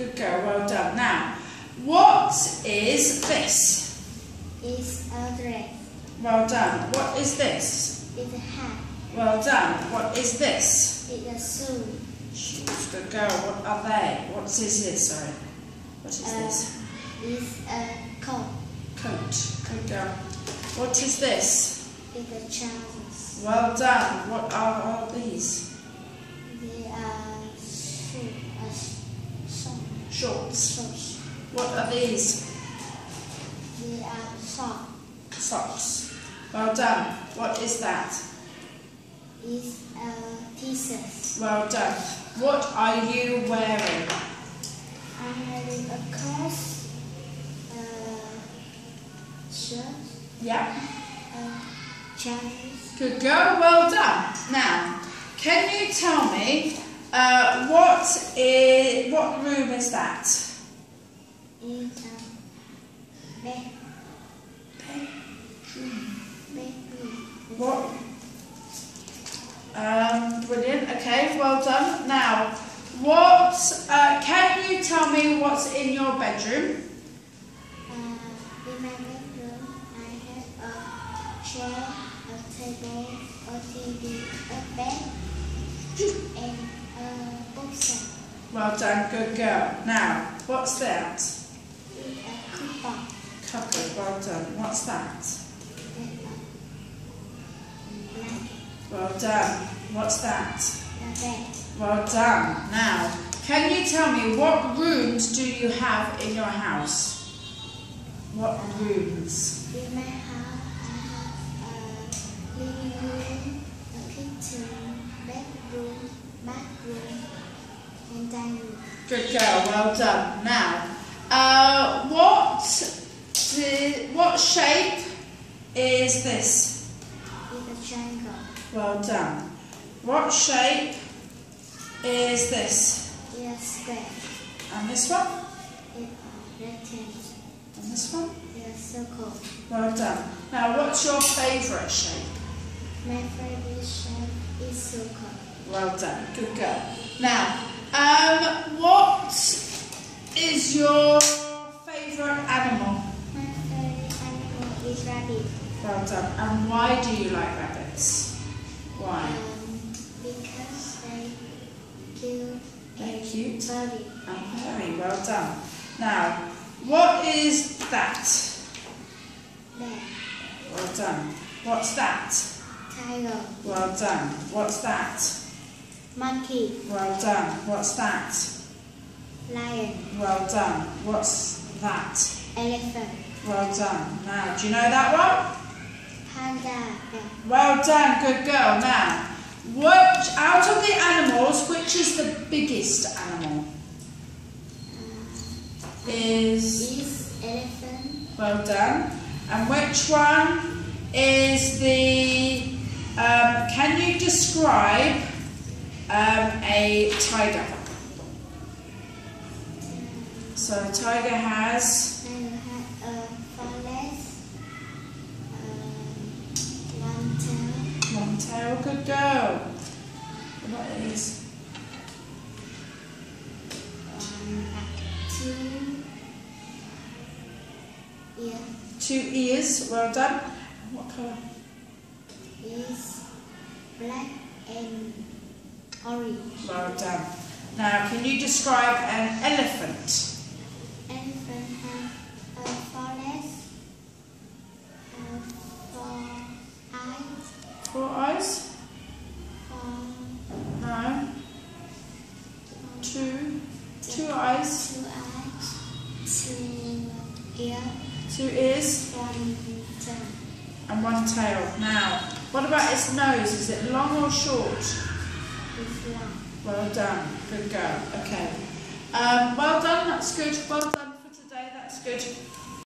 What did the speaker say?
Good girl, well done. Now, what is this? Is a dress. Well done. What is this? It's a hat. Well done. What is this? It's a shoe. Shoes. Good girl. What are they? What is this? Sorry. What is Uh, this? It's a coat. Coat. Good girl. What is this? It's a trousers. Well done. What are all these? They are shoe. A sh- short. Shorts. Shorts. What are these? They are sock. Socks. Well done. What is that? Is a uh, t-shirt. Well done. What are you wearing? I'm wearing a cross. A shirt. Yeah. A trousers. Good girl. Well done. Now, can you tell me uh, what is what room is that? Bedroom. What? Um, brilliant. Okay. Well done. Now, what? Uh, can you tell me what's in your bedroom? Uh, in my bedroom, I have a chair, a table, a TV, a bed, and a. Well done. Good girl. Now, what's that? A. Cupboard. Well done. What's that? Well done. What's that? Well done. Now, can you tell me what rooms do you have in your house? What rooms? In my house, I have uh, a living room, a kitchen, bedroom, bathroom, and dining. Good girl. Well done. Now, uh, what the, what shape is this? With a triangle. Well done. What shape is this? A square. And this one? With a rectangle. And this one? With a circle. Well done. Now, what's your favourite shape? My favorite shape is circle. Well done. Good girl. Now, um, what is your favourite animal? My favorite animal is rabbit. Well done. And why do you like rabbits? Why? Um, because they kill They're cute birdie. and very well done. Now, what is that? Bear. Well done. What's that? Tiger. Well done. What's that? Monkey. Well done. What's that? Lion. Well done. What's that? Elephant. Well done. Now, do you know that one? Panda. Well done, good girl. Now, which out of the animals, which is the biggest animal? Uh, is Is elephant. well done. And which one is the? Describe um, a tiger? So a tiger has I have a forest. One tail. Good girl. What is? Um, two ear Two ears. Well done. What colour? is black and orange. Well done. Now, can you describe an elephant? Elephant have a forest. Four eyes. Four eyes? Four, No. Two. Two eyes. two eyes. Two ear. Two ears. One tail. And one tail. Now, what about its nose? Is it long or short? Is long. Well done. Good girl. Okay. Um, well done. That's good. Well done for today. That's good.